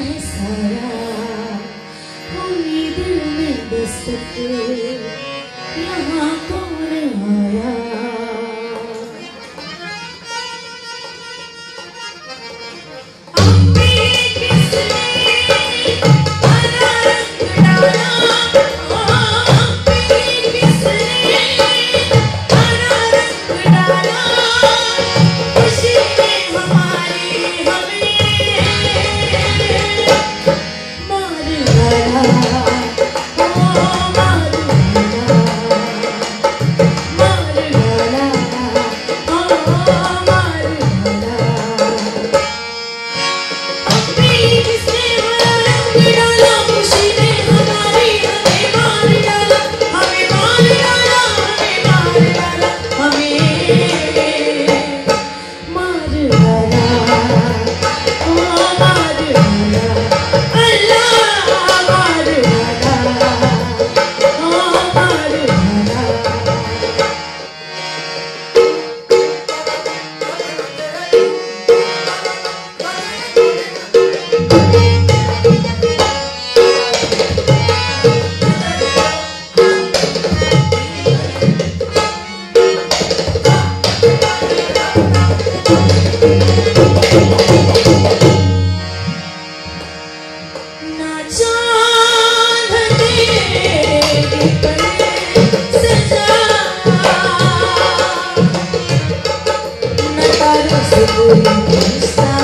السلام حبيبي من بستك يا Você foi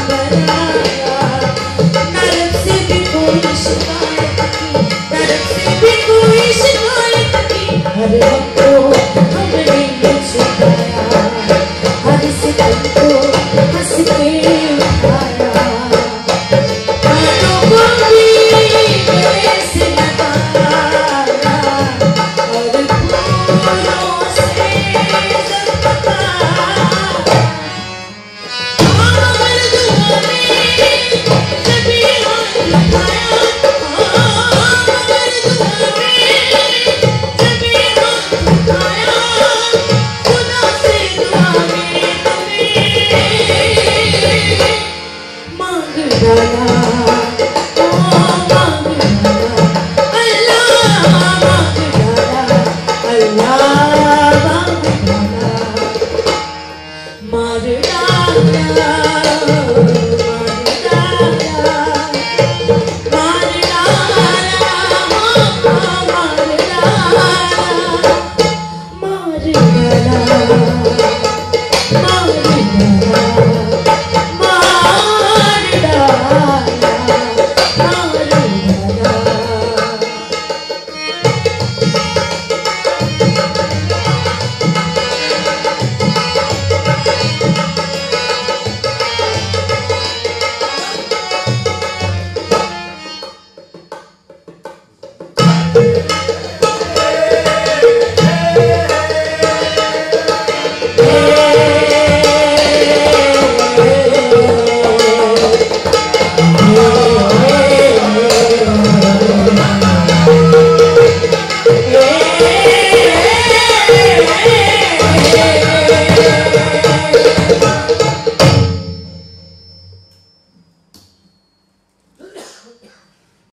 Madhuraya Hey, hey, hey.